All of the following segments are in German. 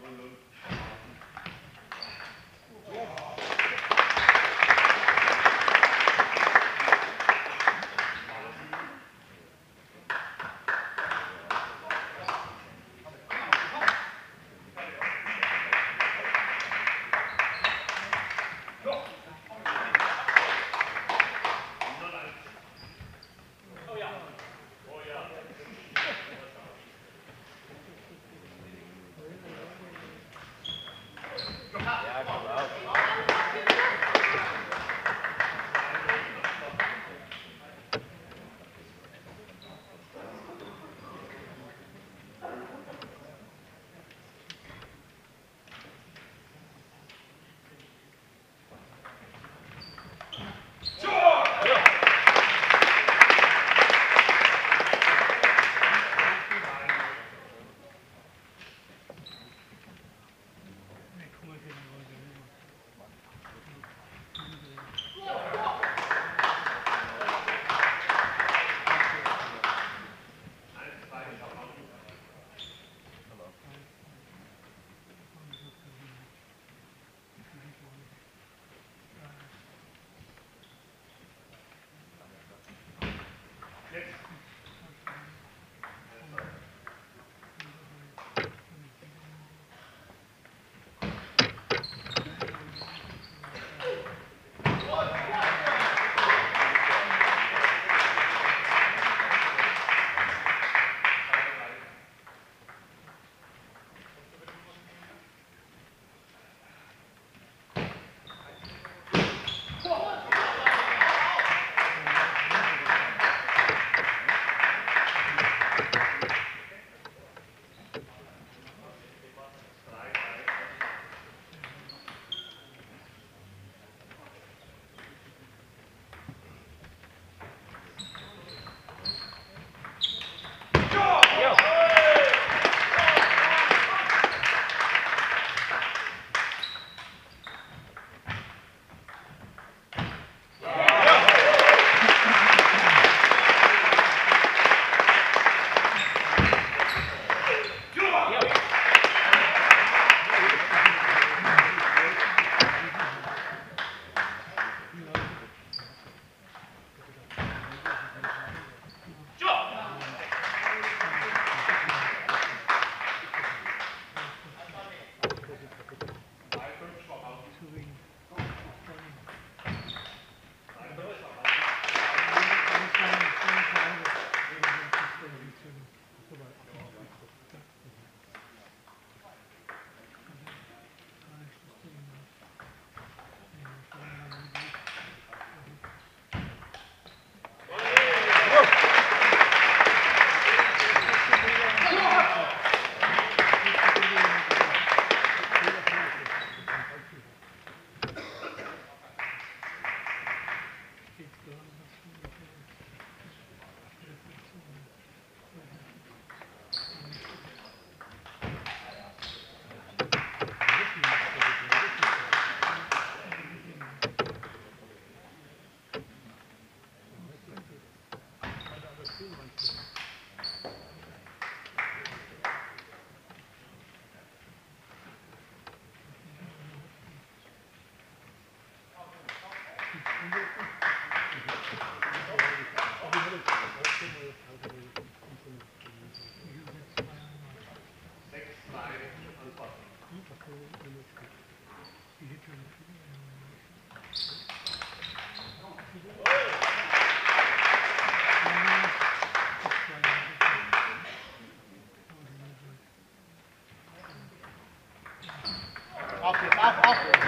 One of those. now.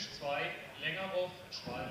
Typisch 2, Längerhoff, Schwalm.